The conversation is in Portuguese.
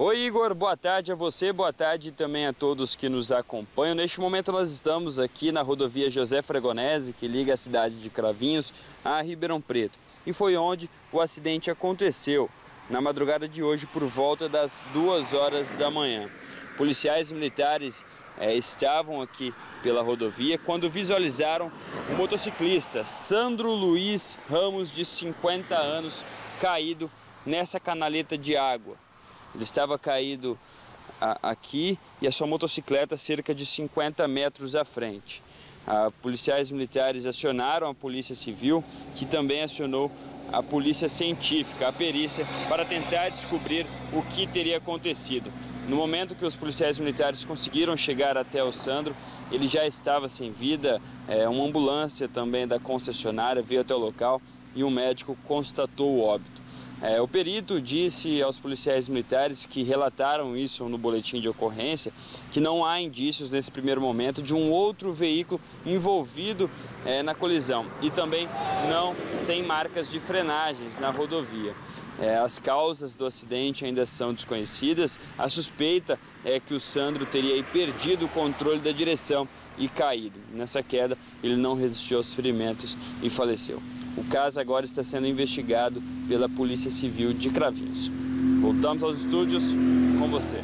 Oi Igor, boa tarde a você, boa tarde também a todos que nos acompanham. Neste momento nós estamos aqui na rodovia José Fregonese, que liga a cidade de Cravinhos a Ribeirão Preto. E foi onde o acidente aconteceu, na madrugada de hoje por volta das duas horas da manhã. Policiais militares é, estavam aqui pela rodovia quando visualizaram o motociclista Sandro Luiz Ramos, de 50 anos, caído nessa canaleta de água. Ele estava caído a, aqui e a sua motocicleta cerca de 50 metros à frente. A, policiais militares acionaram a Polícia Civil, que também acionou a Polícia Científica, a perícia, para tentar descobrir o que teria acontecido. No momento que os policiais militares conseguiram chegar até o Sandro, ele já estava sem vida, é, uma ambulância também da concessionária veio até o local e um médico constatou o óbito. É, o perito disse aos policiais militares que relataram isso no boletim de ocorrência, que não há indícios nesse primeiro momento de um outro veículo envolvido é, na colisão e também não sem marcas de frenagens na rodovia. É, as causas do acidente ainda são desconhecidas. A suspeita é que o Sandro teria perdido o controle da direção e caído. Nessa queda, ele não resistiu aos ferimentos e faleceu. O caso agora está sendo investigado pela Polícia Civil de Cravinhos. Voltamos aos estúdios com você.